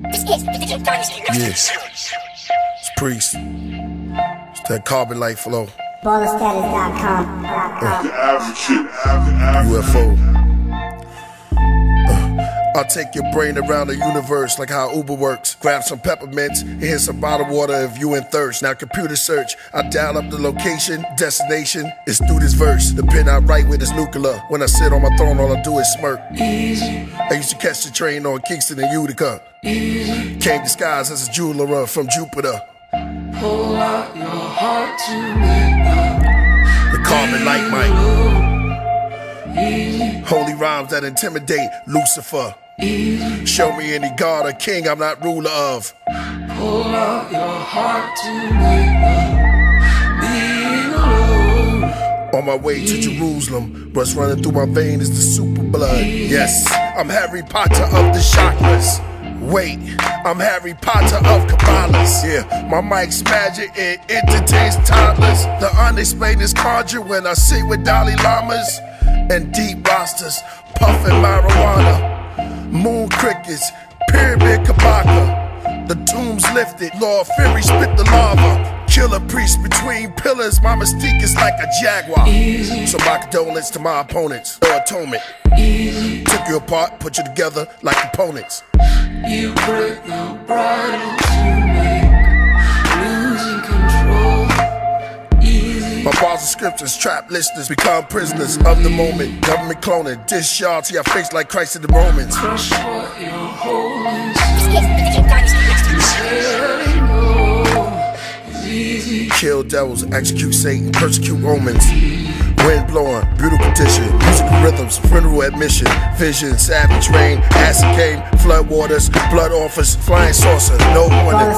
Yes. It's Priest. It's that carbon light flow. Ballerstatus.com. UFO. I'll take your brain around the universe like how Uber works. Grab some peppermints and hit some bottled water if you in thirst. Now computer search. I dial up the location, destination. It's through this verse. The pen I write with is nuclear. When I sit on my throne, all I do is smirk. Easy. I used to catch the train on Kingston and Utica. Easy. Came disguised as a jeweler from Jupiter. Pull out your heart to up. The carbon light mic. Holy rhymes that intimidate Lucifer. Show me any god or king I'm not ruler of. Pull out your heart to make up. Being alone. On my way to Jerusalem, what's running through my veins is the super blood. Yes, I'm Harry Potter of the chakras. Wait, I'm Harry Potter of Kabbalahs. Yeah, my mic's magic, it entertains toddlers. The unexplained is conjure when I sit with Dalai Lamas and deep rosters, puffing marijuana. Moon crickets, pyramid kabaka. The tombs lifted, Lord Fury spit the lava. Killah Priest between pillars, my mystique is like a jaguar. So my condolence to my opponents, no atonement. Took you apart, put you together like components. You My bars and scriptures trap listeners, become prisoners of the moment. Government cloning, dish y'all to your face like Christ in the Romans. Crush what you're holding. Letting go is easy. Kill devils, execute Satan, persecute Romans. Wind blowing, beautiful condition, musical rhythms, funeral admission, vision, savage rain, acid game, flood waters, blood office, flying saucer, no wonder.